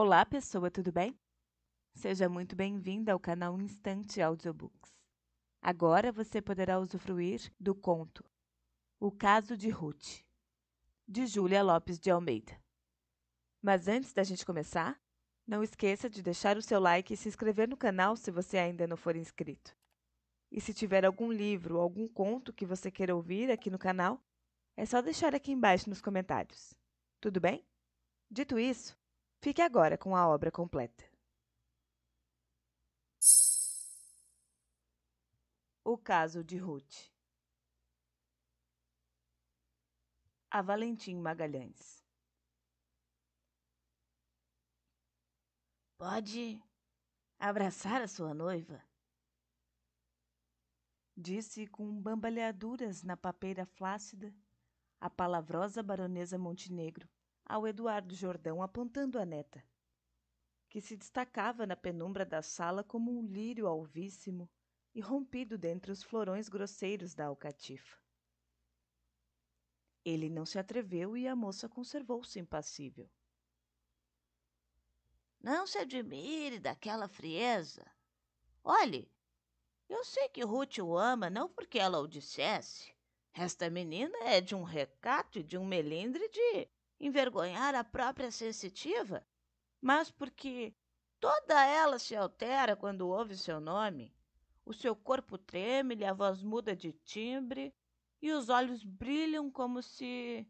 Olá, pessoa, tudo bem? Seja muito bem-vinda ao canal Instante Audiobooks. Agora você poderá usufruir do conto O Caso de Ruth, de Júlia Lopes de Almeida. Mas antes da gente começar, não esqueça de deixar o seu like e se inscrever no canal se você ainda não for inscrito. E se tiver algum livro ou algum conto que você queira ouvir aqui no canal, é só deixar aqui embaixo nos comentários. Tudo bem? Dito isso, fique agora com a obra completa. O caso de Ruth. A Valentim Magalhães. Pode abraçar a sua noiva? Disse com bambaleaduras na papeira flácida a palavrosa baronesa Montenegro ao Eduardo Jordão apontando a neta, que se destacava na penumbra da sala como um lírio alvíssimo e rompido dentre os florões grosseiros da alcatifa. Ele não se atreveu e a moça conservou-se impassível. Não se admire daquela frieza. Olhe, eu sei que Ruth o ama não porque ela o dissesse. Esta menina é de um recato e de um melindre de envergonhar a própria sensitiva, mas porque toda ela se altera quando ouve seu nome. O seu corpo treme-lhe, a voz muda de timbre e os olhos brilham como se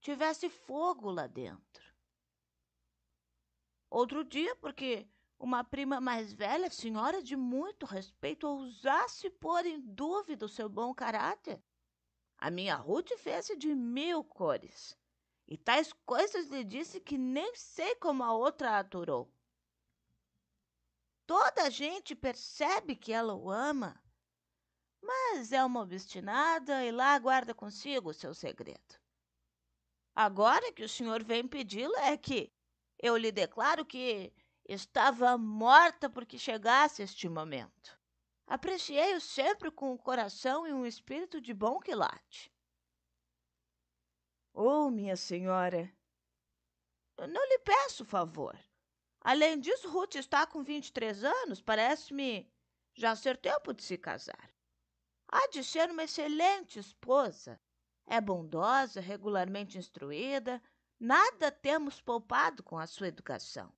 tivesse fogo lá dentro. Outro dia, porque uma prima mais velha, senhora de muito respeito, ousasse pôr em dúvida o seu bom caráter. A minha Ruth fez-se de mil cores, e tais coisas lhe disse que nem sei como a outra aturou. Toda a gente percebe que ela o ama, mas é uma obstinada e lá guarda consigo o seu segredo. Agora que o senhor vem pedi-la é que eu lhe declaro que Estava morta porque chegasse este momento. Apreciei-o sempre com o coração e um espírito de bom quilate. Oh, minha senhora! Não lhe peço favor. Além disso, Ruth está com 23 anos, parece-me já ser tempo de se casar. Há de ser uma excelente esposa. É bondosa, regularmente instruída, nada temos poupado com a sua educação.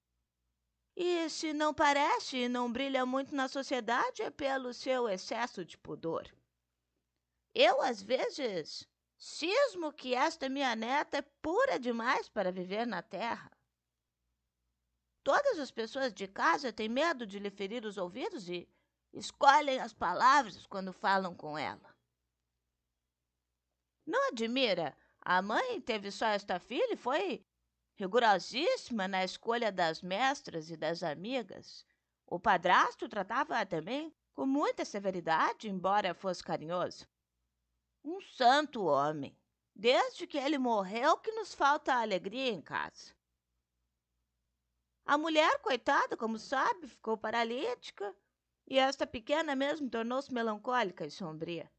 E se não parece e não brilha muito na sociedade é pelo seu excesso de pudor. Eu, às vezes, cismo que esta minha neta é pura demais para viver na terra. Todas as pessoas de casa têm medo de lhe ferir os ouvidos e escolhem as palavras quando falam com ela. Não admira, a mãe teve só esta filha e foi rigorosíssima na escolha das mestras e das amigas. O padrasto tratava-a também com muita severidade, embora fosse carinhoso. Um santo homem. Desde que ele morreu que nos falta alegria em casa. A mulher, coitada, como sabe, ficou paralítica e esta pequena mesmo tornou-se melancólica e sombria.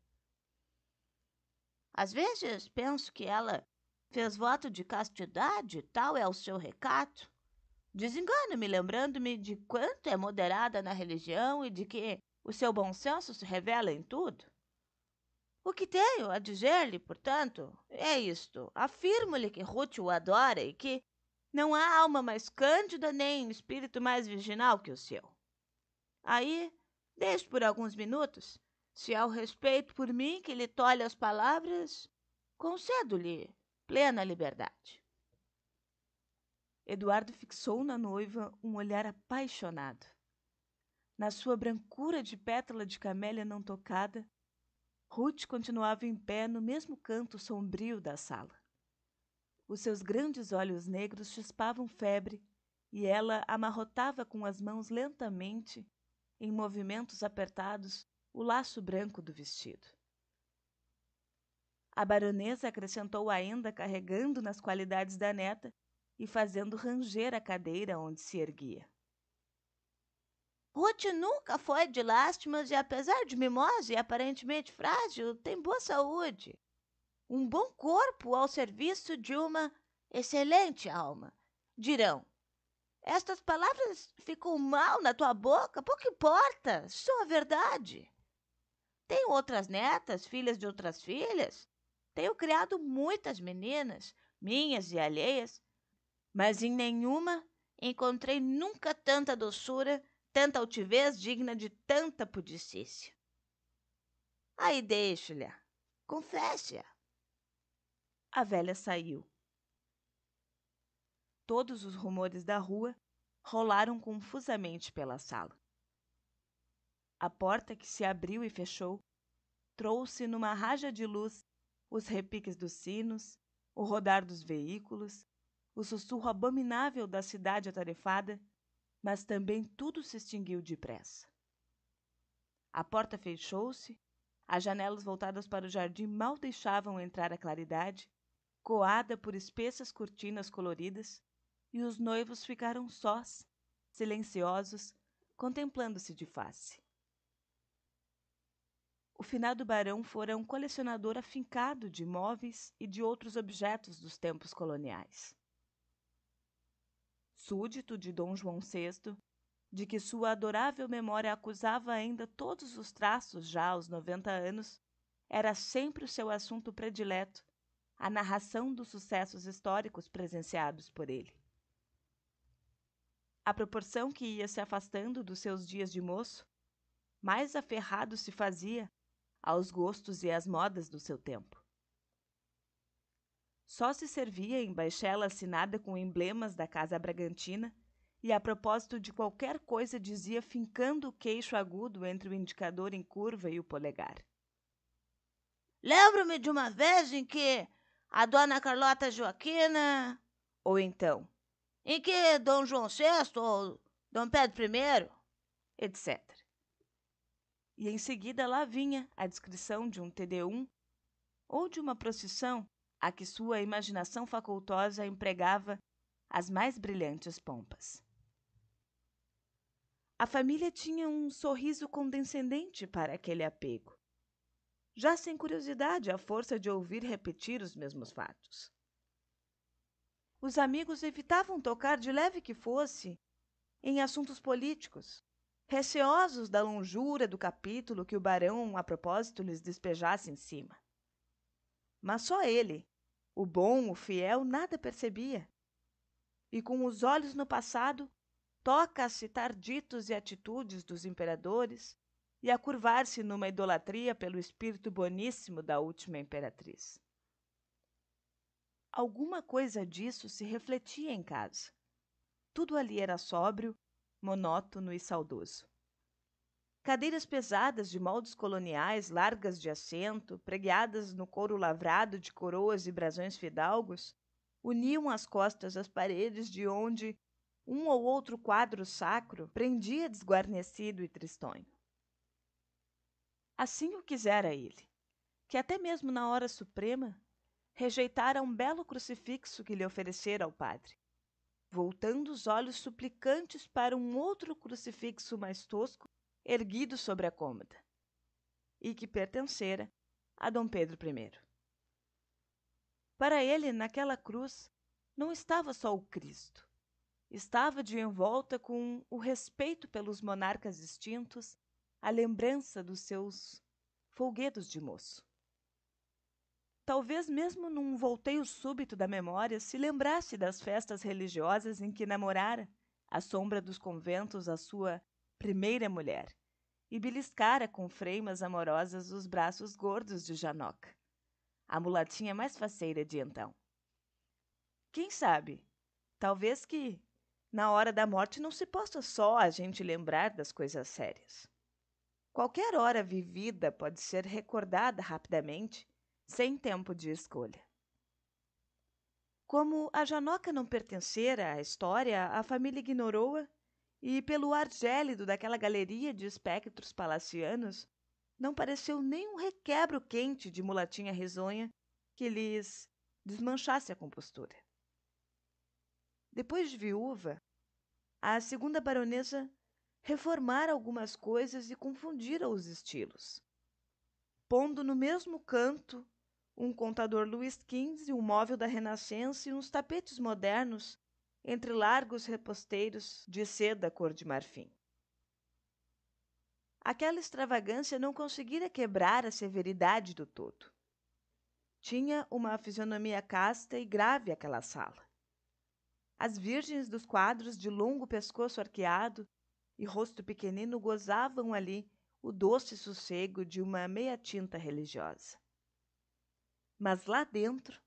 Às vezes penso que ela Fez voto de castidade, tal é o seu recato? Desengana-me lembrando-me de quanto é moderada na religião e de que o seu bom senso se revela em tudo. O que tenho a dizer-lhe, portanto, é isto: afirmo-lhe que Ruth o adora e que não há alma mais cândida nem espírito mais virginal que o seu. Aí, deixe por alguns minutos, se há o respeito por mim que lhe tolhe as palavras, concedo-lhe plena liberdade. Eduardo fixou na noiva um olhar apaixonado. Na sua brancura de pétala de camélia não tocada, Ruth continuava em pé no mesmo canto sombrio da sala. Os seus grandes olhos negros chispavam febre e ela amarrotava com as mãos lentamente, em movimentos apertados, o laço branco do vestido. A baronesa acrescentou ainda, carregando nas qualidades da neta e fazendo ranger a cadeira onde se erguia. Ruth nunca foi de lástimas e, apesar de mimosa e aparentemente frágil, tem boa saúde. Um bom corpo ao serviço de uma excelente alma. Dirão, Estas palavras ficam mal na tua boca, pouco importa, são a verdade. Tenho outras netas, filhas de outras filhas. Tenho criado muitas meninas, minhas e alheias, mas em nenhuma encontrei nunca tanta doçura, tanta altivez digna de tanta pudicícia. Aí deixe-lhe, confesse-a. A velha saiu. Todos os rumores da rua rolaram confusamente pela sala. A porta que se abriu e fechou trouxe numa raja de luz os repiques dos sinos, o rodar dos veículos, o sussurro abominável da cidade atarefada, mas também tudo se extinguiu depressa. A porta fechou-se, as janelas voltadas para o jardim mal deixavam entrar a claridade, coada por espessas cortinas coloridas, e os noivos ficaram sós, silenciosos, contemplando-se de face. O finado barão fora um colecionador afincado de móveis e de outros objetos dos tempos coloniais. Súdito de Dom João VI, de que sua adorável memória acusava ainda todos os traços já aos 90 anos, era sempre o seu assunto predileto, a narração dos sucessos históricos presenciados por ele. À proporção que ia se afastando dos seus dias de moço, mais aferrado se fazia aos gostos e às modas do seu tempo. Só se servia em baixela assinada com emblemas da Casa Bragantina e, a propósito de qualquer coisa, dizia fincando o queixo agudo entre o indicador em curva e o polegar. Lembro-me de uma vez em que a dona Carlota Joaquina. Ou então, em que Dom João VI ou Dom Pedro I, etc. E em seguida lá vinha a descrição de um TD1 ou de uma procissão a que sua imaginação facultosa empregava as mais brilhantes pompas. A família tinha um sorriso condescendente para aquele apego, já sem curiosidade à força de ouvir repetir os mesmos fatos. Os amigos evitavam tocar, de leve que fosse, em assuntos políticos, receosos da longura do capítulo que o barão, a propósito, lhes despejasse em cima. Mas só ele, o bom, o fiel, nada percebia. E com os olhos no passado, toca a citar ditos e atitudes dos imperadores e a curvar-se numa idolatria pelo espírito boníssimo da última imperatriz. Alguma coisa disso se refletia em casa. Tudo ali era sóbrio, monótono e saudoso. Cadeiras pesadas de moldes coloniais, largas de assento, pregueadas no couro lavrado de coroas e brasões fidalgos, uniam as costas às paredes de onde um ou outro quadro sacro prendia desguarnecido e tristonho. Assim o quisera ele, que até mesmo na hora suprema rejeitara um belo crucifixo que lhe oferecera ao padre, voltando os olhos suplicantes para um outro crucifixo mais tosco erguido sobre a cômoda, e que pertencera a Dom Pedro I. Para ele, naquela cruz, não estava só o Cristo. Estava de envolta com o respeito pelos monarcas extintos, a lembrança dos seus folguedos de moço. Talvez mesmo num volteio súbito da memória se lembrasse das festas religiosas em que namorara, à sombra dos conventos, a sua primeira mulher, e beliscara com freimas amorosas os braços gordos de Janoca, a mulatinha mais faceira de então. Quem sabe, talvez que, na hora da morte, não se possa só a gente lembrar das coisas sérias. Qualquer hora vivida pode ser recordada rapidamente sem tempo de escolha. Como a Janoca não pertencera à história, a família ignorou-a e, pelo ar gélido daquela galeria de espectros palacianos, não pareceu nem um requebro quente de mulatinha risonha que lhes desmanchasse a compostura. Depois de viúva, a segunda baronesa reformara algumas coisas e confundira os estilos, pondo no mesmo canto um contador Louis XV, um móvel da Renascença e uns tapetes modernos entre largos reposteiros de seda cor de marfim. Aquela extravagância não conseguira quebrar a severidade do todo. Tinha uma fisionomia casta e grave aquela sala. As virgens dos quadros de longo pescoço arqueado e rosto pequenino gozavam ali o doce sossego de uma meia tinta religiosa. Mas lá dentro,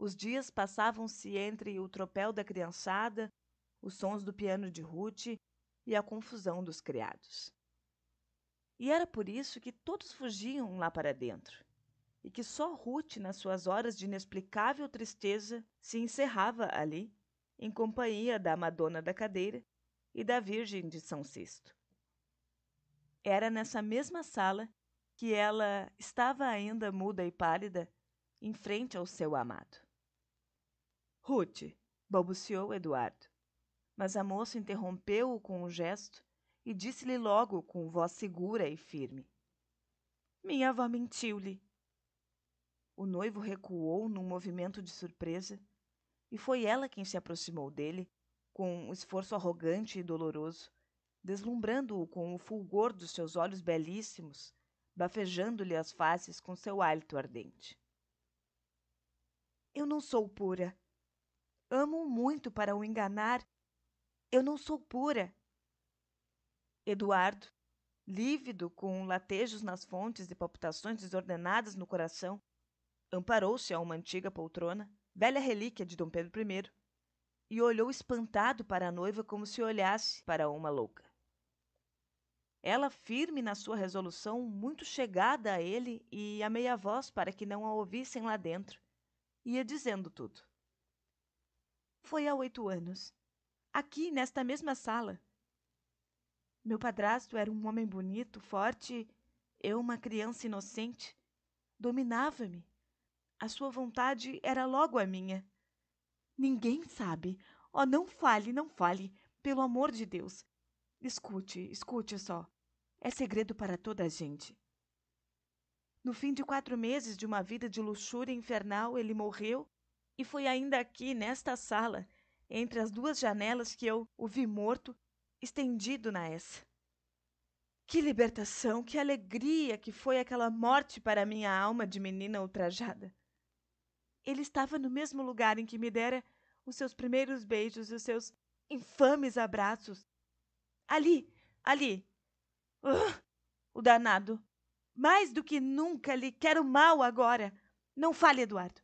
os dias passavam-se entre o tropel da criançada, os sons do piano de Ruth e a confusão dos criados. E era por isso que todos fugiam lá para dentro, e que só Ruth, nas suas horas de inexplicável tristeza, se encerrava ali, em companhia da Madonna da Cadeira e da Virgem de São Sisto. Era nessa mesma sala que ela estava ainda muda e pálida, em frente ao seu amado. Ruth, balbuciou Eduardo. Mas a moça interrompeu-o com um gesto e disse-lhe logo com voz segura e firme: Minha avó mentiu-lhe. O noivo recuou num movimento de surpresa e foi ela quem se aproximou dele, com um esforço arrogante e doloroso, deslumbrando-o com o fulgor dos seus olhos belíssimos, bafejando-lhe as faces com seu hálito ardente. Eu não sou pura. Amo muito para o enganar. Eu não sou pura. Eduardo, lívido, com latejos nas fontes e palpitações desordenadas no coração, amparou-se a uma antiga poltrona, velha relíquia de Dom Pedro I, e olhou espantado para a noiva como se olhasse para uma louca. Ela, firme na sua resolução, muito chegada a ele e a meia voz para que não a ouvissem lá dentro, ia dizendo tudo. Foi há oito anos, aqui nesta mesma sala. Meu padrasto era um homem bonito, forte, eu uma criança inocente. Dominava-me. A sua vontade era logo a minha. Ninguém sabe. Oh, não fale, não fale. Pelo amor de Deus. Escute, escute só. É segredo para toda a gente. No fim de quatro meses de uma vida de luxúria infernal, ele morreu e foi ainda aqui, nesta sala, entre as duas janelas, que eu o vi morto, estendido na essa. Que libertação, que alegria que foi aquela morte para minha alma de menina ultrajada. Ele estava no mesmo lugar em que me dera os seus primeiros beijos e os seus infames abraços. Ali, ali. Uh, o danado. Mais do que nunca lhe quero mal agora. Não fale, Eduardo.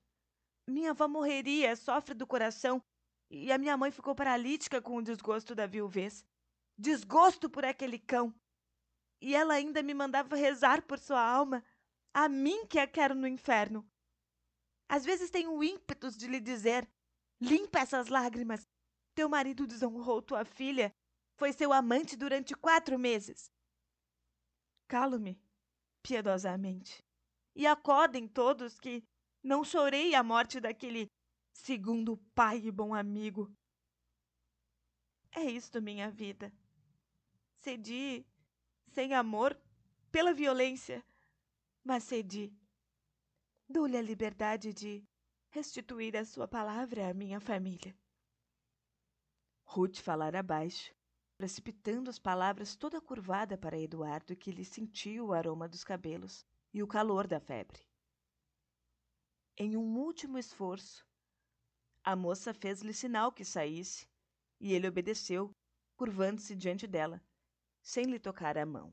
Minha avó morreria, sofre do coração, e a minha mãe ficou paralítica com o desgosto da viuvez. Desgosto por aquele cão. E ela ainda me mandava rezar por sua alma, a mim que a quero no inferno. Às vezes tenho ímpetos de lhe dizer: limpa essas lágrimas. Teu marido desonrou tua filha. Foi seu amante durante quatro meses. Calo-me, piedosamente. E acodem todos que não chorei a morte daquele segundo pai e bom amigo. É isto minha vida. Cedi, sem amor, pela violência, mas cedi Dou-lhe a liberdade de restituir a sua palavra à minha família. Ruth falara baixo, precipitando as palavras toda curvada para Eduardo, que lhe sentiu o aroma dos cabelos e o calor da febre. Em um último esforço, a moça fez-lhe sinal que saísse, e ele obedeceu, curvando-se diante dela, sem lhe tocar a mão.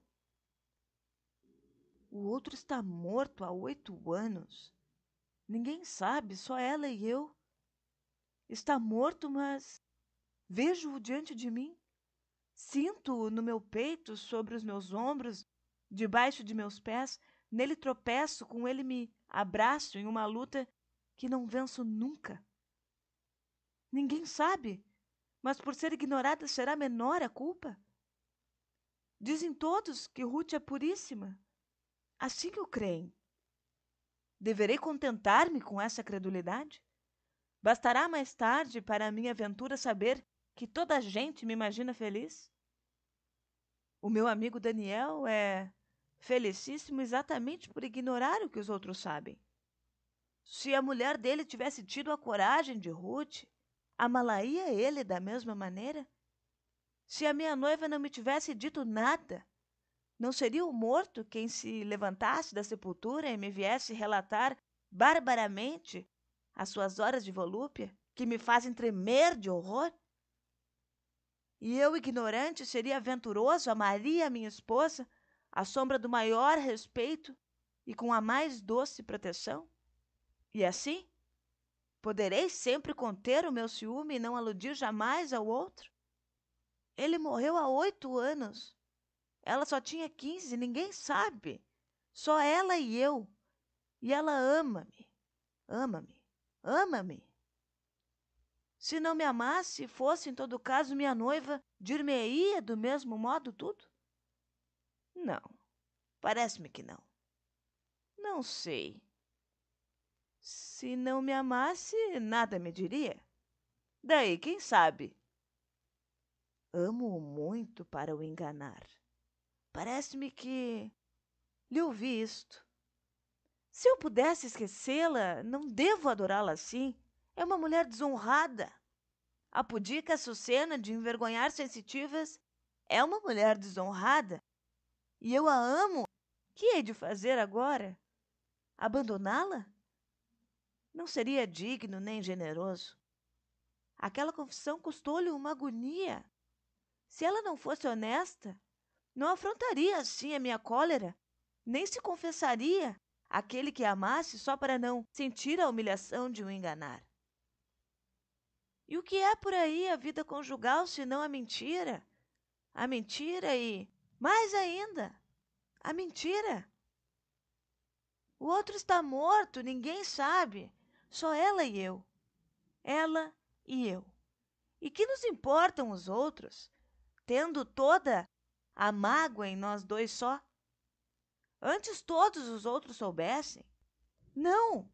O outro está morto há oito anos. Ninguém sabe, só ela e eu. Está morto, mas vejo-o diante de mim. Sinto-o no meu peito, sobre os meus ombros, debaixo de meus pés. Nele tropeço, com ele me abraço em uma luta que não venço nunca. Ninguém sabe, mas por ser ignorada será menor a culpa? Dizem todos que Ruth é puríssima. Assim o creem. Deverei contentar-me com essa credulidade? Bastará mais tarde para a minha aventura saber que toda a gente me imagina feliz? O meu amigo Daniel é felicíssimo exatamente por ignorar o que os outros sabem. Se a mulher dele tivesse tido a coragem de Ruth, Amalaria ele da mesma maneira? Se a minha noiva não me tivesse dito nada, não seria o morto quem se levantasse da sepultura e me viesse relatar barbaramente as suas horas de volúpia, que me fazem tremer de horror? E eu, ignorante, seria aventuroso, amaria minha esposa, à sombra do maior respeito e com a mais doce proteção? E assim, poderei sempre conter o meu ciúme e não aludir jamais ao outro? Ele morreu há oito anos. Ela só tinha quinze, ninguém sabe. Só ela e eu. E ela ama-me, ama-me, ama-me. Se não me amasse, fosse em todo caso minha noiva, dir-me-ia do mesmo modo tudo? Não, parece-me que não. Não sei. Se não me amasse, nada me diria. Daí, quem sabe? Amo-o muito para o enganar. Parece-me que lhe ouvi isto. Se eu pudesse esquecê-la, não devo adorá-la assim. É uma mulher desonrada. A pudica Açucena de envergonhar sensitivas é uma mulher desonrada. E eu a amo. Que hei de fazer agora? Abandoná-la? Não seria digno nem generoso. Aquela confissão custou-lhe uma agonia. Se ela não fosse honesta, não afrontaria assim a minha cólera, nem se confessaria aquele que amasse só para não sentir a humilhação de o enganar. E o que é por aí a vida conjugal se não a mentira? A mentira e, mais ainda, a mentira. O outro está morto, ninguém sabe, só ela e eu. Ela e eu. E que nos importam os outros, tendo toda a mágoa em nós dois só? Antes todos os outros soubessem. Não!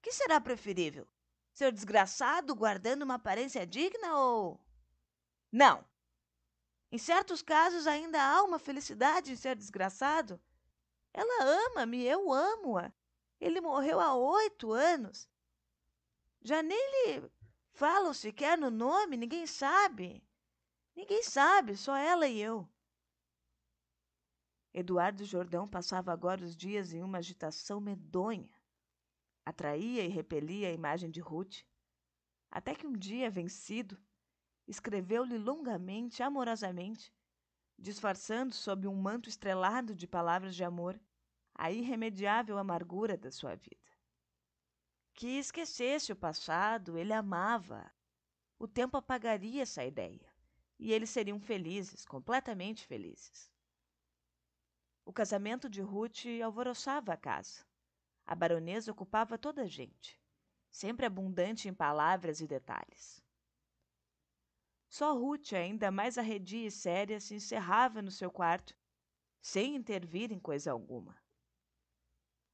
Que será preferível? Ser desgraçado guardando uma aparência digna ou. Não! Em certos casos ainda há uma felicidade em ser desgraçado. Ela ama-me, eu amo-a. Ele morreu há oito anos. Já nem lhe falam sequer no nome, ninguém sabe. Ninguém sabe, só ela e eu. Eduardo Jordão passava agora os dias em uma agitação medonha. Atraía e repelia a imagem de Ruth, até que um dia, vencido, escreveu-lhe longamente, amorosamente, disfarçando sob um manto estrelado de palavras de amor a irremediável amargura da sua vida. Que esquecesse o passado, ele amava. O tempo apagaria essa ideia e eles seriam felizes, completamente felizes. O casamento de Ruth alvoroçava a casa. A baronesa ocupava toda a gente, sempre abundante em palavras e detalhes. Só Ruth, ainda mais arredia e séria, se encerrava no seu quarto, sem intervir em coisa alguma.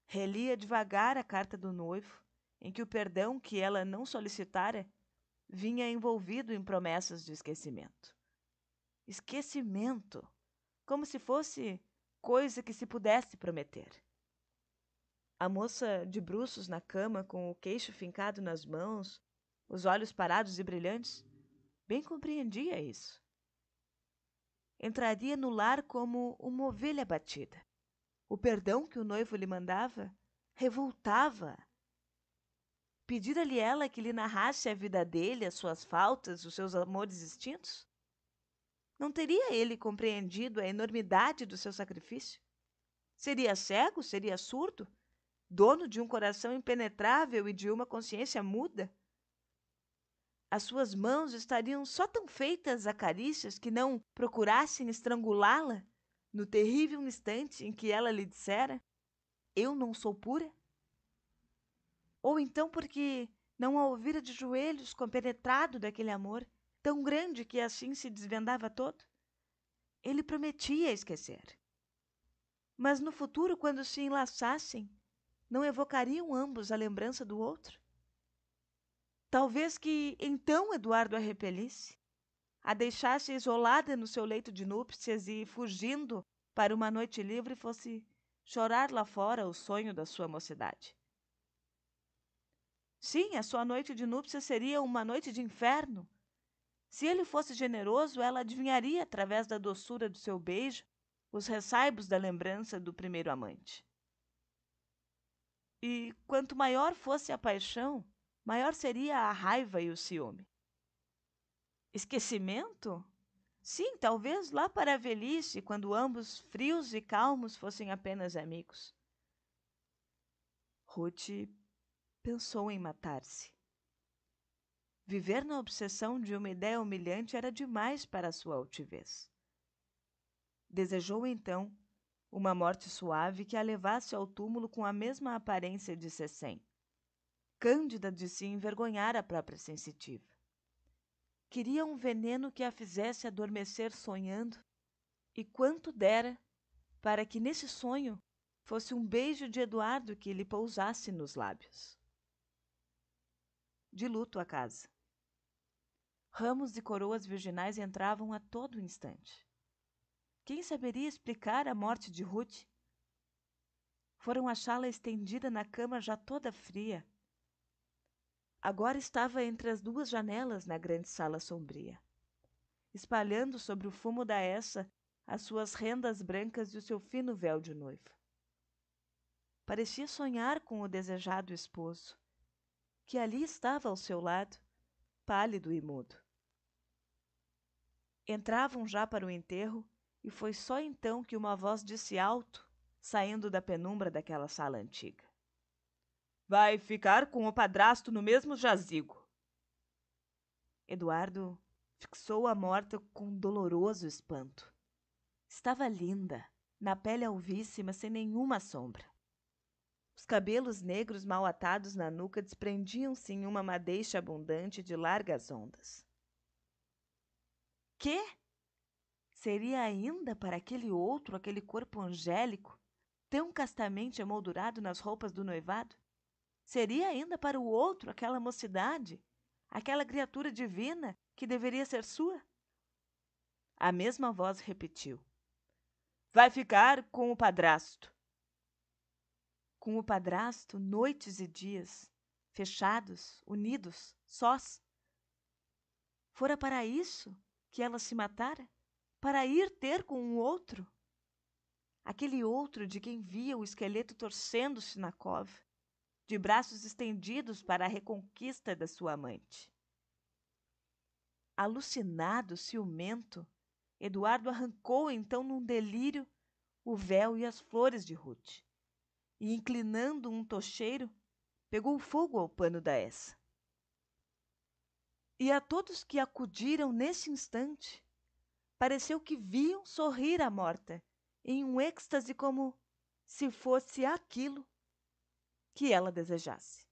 Relia devagar a carta do noivo, em que o perdão que ela não solicitara vinha envolvido em promessas de esquecimento. Esquecimento! Como se fosse coisa que se pudesse prometer. A moça de bruços na cama, com o queixo fincado nas mãos, os olhos parados e brilhantes, bem compreendia isso. Entraria no lar como uma ovelha batida. O perdão que o noivo lhe mandava revoltava. Pedira-lhe ela que lhe narrasse a vida dele, as suas faltas, os seus amores extintos? Não teria ele compreendido a enormidade do seu sacrifício? Seria cego? Seria surdo? dono de um coração impenetrável e de uma consciência muda? As suas mãos estariam só tão feitas a carícias que não procurassem estrangulá-la no terrível instante em que ela lhe dissera: Eu não sou pura? Ou então porque não a ouvira de joelhos compenetrado daquele amor, tão grande que assim se desvendava todo? Ele prometia esquecer. Mas no futuro, quando se enlaçassem, não evocariam ambos a lembrança do outro? Talvez que então Eduardo a repelisse, a deixasse isolada no seu leito de núpcias e, fugindo para uma noite livre, fosse chorar lá fora o sonho da sua mocidade. Sim, a sua noite de núpcias seria uma noite de inferno. Se ele fosse generoso, ela adivinharia através da doçura do seu beijo os ressaibos da lembrança do primeiro amante. E quanto maior fosse a paixão, maior seria a raiva e o ciúme. Esquecimento? Sim, talvez lá para a velhice, quando ambos, frios e calmos, fossem apenas amigos. Ruth pensou em matar-se. Viver na obsessão de uma ideia humilhante era demais para sua altivez. Desejou então uma morte suave que a levasse ao túmulo com a mesma aparência de Sessem. Cândida de se envergonhar a própria sensitiva. Queria um veneno que a fizesse adormecer sonhando, e quanto dera para que nesse sonho fosse um beijo de Eduardo que lhe pousasse nos lábios de luto a casa. Ramos e coroas virginais entravam a todo instante. Quem saberia explicar a morte de Ruth? Foram achá-la estendida na cama já toda fria. Agora estava entre as duas janelas na grande sala sombria, espalhando sobre o fumo da essa as suas rendas brancas e o seu fino véu de noiva. Parecia sonhar com o desejado esposo que ali estava ao seu lado, pálido e mudo. Entravam já para o enterro e foi só então que uma voz disse alto, saindo da penumbra daquela sala antiga: Vai ficar com o padrasto no mesmo jazigo. Eduardo fixou a morta com doloroso espanto. Estava linda, na pele alvíssima, sem nenhuma sombra. Os cabelos negros mal atados na nuca desprendiam-se em uma madeixa abundante de largas ondas. Que? Seria ainda para aquele outro aquele corpo angélico, tão castamente emoldurado nas roupas do noivado? Seria ainda para o outro aquela mocidade, aquela criatura divina que deveria ser sua? A mesma voz repetiu: Vai ficar com o padrasto com o padrasto noites e dias, fechados, unidos, sós. Fora para isso que ela se matara? Para ir ter com um outro? Aquele outro de quem via o esqueleto torcendo-se na cova, de braços estendidos para a reconquista da sua amante. Alucinado, ciumento, Eduardo arrancou então num delírio o véu e as flores de Ruth e, inclinando um tocheiro, pegou fogo ao pano da essa. E a todos que acudiram nesse instante, pareceu que viam sorrir a morta em um êxtase como se fosse aquilo que ela desejasse.